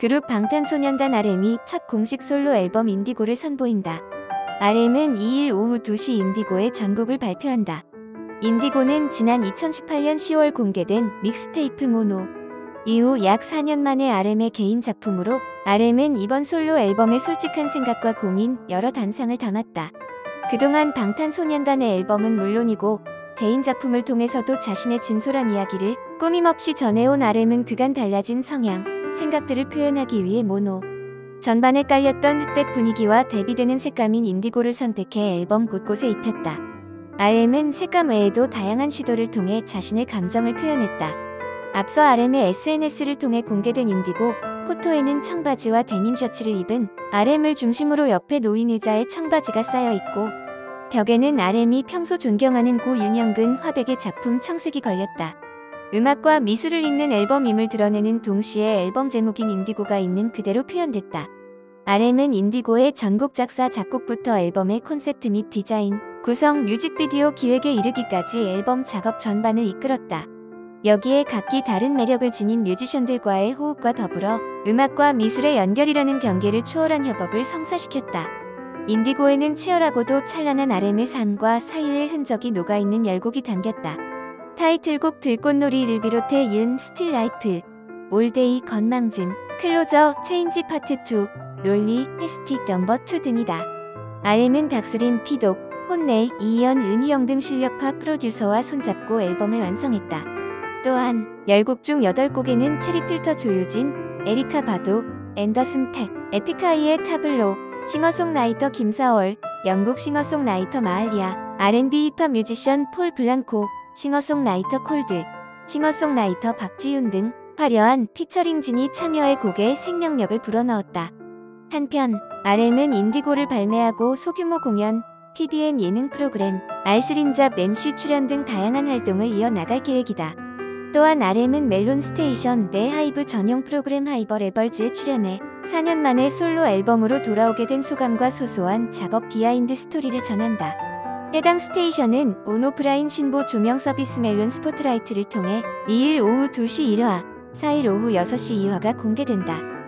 그룹 방탄소년단 RM이 첫 공식 솔로 앨범 인디고를 선보인다. RM은 2일 오후 2시 인디고의 전곡을 발표한다. 인디고는 지난 2018년 10월 공개된 믹스테이프 모노. 이후 약 4년 만에 RM의 개인 작품으로 RM은 이번 솔로 앨범에 솔직한 생각과 고민, 여러 단상을 담았다. 그동안 방탄소년단의 앨범은 물론이고 개인 작품을 통해서도 자신의 진솔한 이야기를 꾸밈없이 전해온 RM은 그간 달라진 성향, 생각들을 표현하기 위해 모노. 전반에 깔렸던 흑백 분위기와 대비되는 색감인 인디고를 선택해 앨범 곳곳에 입혔다. RM은 색감 외에도 다양한 시도를 통해 자신의 감정을 표현했다. 앞서 RM의 SNS를 통해 공개된 인디고 포토에는 청바지와 데님 셔츠를 입은 RM을 중심으로 옆에 놓인 의자에 청바지가 쌓여 있고 벽에는 RM이 평소 존경하는 고 윤영근 화백의 작품 청색이 걸렸다. 음악과 미술을 잇는 앨범임을 드러내는 동시에 앨범 제목인 인디고가 있는 그대로 표현됐다. RM은 Indigo의 전곡 작사 작곡부터 앨범의 콘셉트 및 디자인, 구성, 뮤직비디오 기획에 이르기까지 앨범 작업 전반을 이끌었다. 여기에 각기 다른 매력을 지닌 뮤지션들과의 호흡과 더불어 음악과 미술의 연결이라는 경계를 초월한 협업을 성사시켰다. Indigo에는 치열하고도 찬란한 RM의 삶과 사유의 흔적이 녹아있는 열곡이 담겼다. 타이틀곡 들꽃놀이를 비롯해 윤, Still Life, All Day, 건망증, Closer, Change Part 2, Lonely, Hectic, Number 2 등이다. RM은 닥스킴, 피독, 혼내, 이이언, 은희영 등 실력파 프로듀서와 손잡고 앨범을 완성했다. 또한 10곡 중 8곡에는 체리필터 조유진, 에리카 바두, 앤더슨 팩, 에픽하이의 타블로, 싱어송라이터 김사월, 영국 싱어송라이터 말리야, R&B 힙합 뮤지션 폴 블랑코, 싱어송라이터 콜드, 싱어송라이터 박지윤 등 화려한 피처링진이 참여해 곡에 생명력을 불어넣었다. 한편 RM은 Indigo를 발매하고 소규모 공연, tvN 예능 프로그램, 알쓸인잡 MC 출연 등 다양한 활동을 이어나갈 계획이다. 또한 RM은 멜론 스테이션 내 하이브 전용 프로그램 하이브 레이블즈에 출연해 4년 만에 솔로 앨범으로 돌아오게 된 소감과 소소한 작업 비하인드 스토리를 전한다. 해당 스테이션은 온오프라인 신보 조명 서비스 멜론 스포트라이트를 통해 2일 오후 2시 1화, 4일 오후 6시 2화가 공개된다.